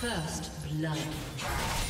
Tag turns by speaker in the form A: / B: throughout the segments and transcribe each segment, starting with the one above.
A: First blood.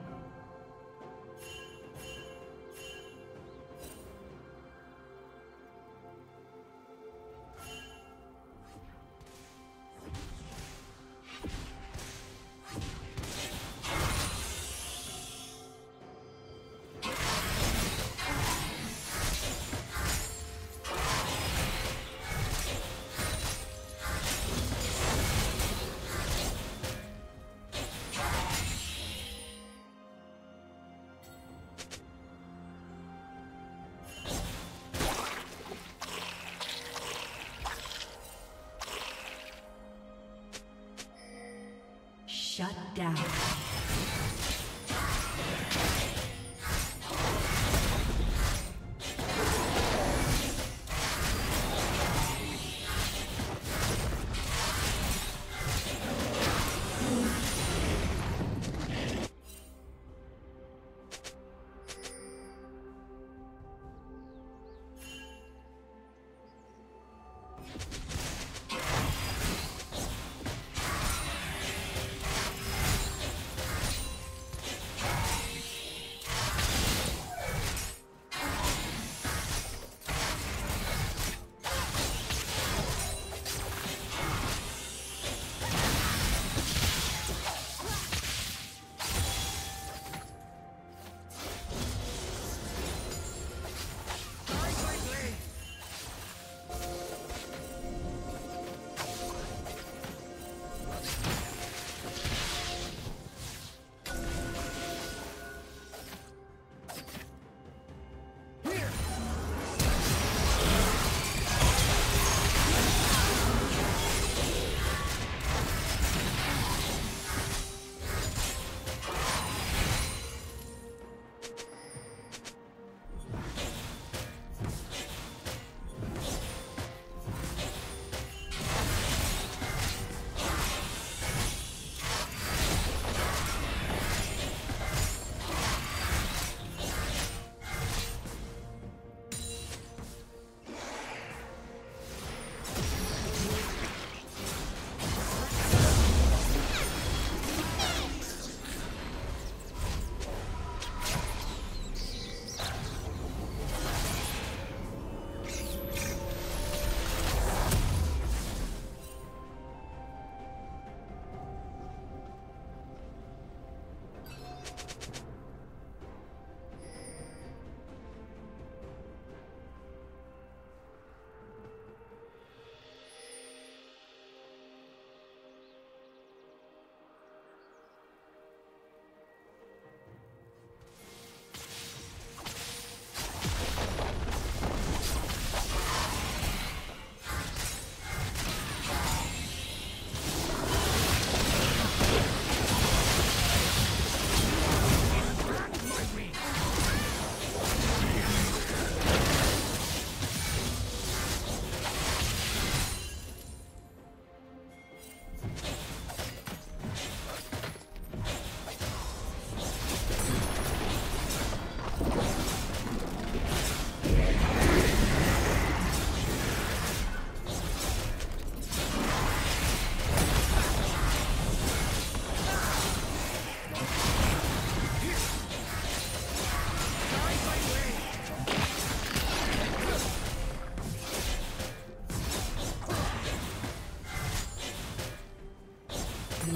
A: down.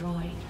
A: Destroyed.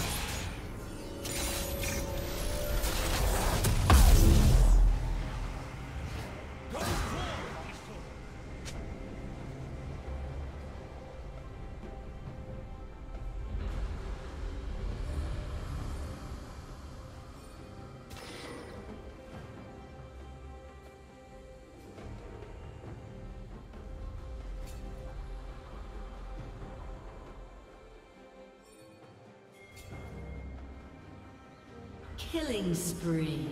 A: Killing spree.